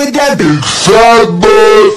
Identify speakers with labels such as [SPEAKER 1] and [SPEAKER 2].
[SPEAKER 1] with that big fat butt.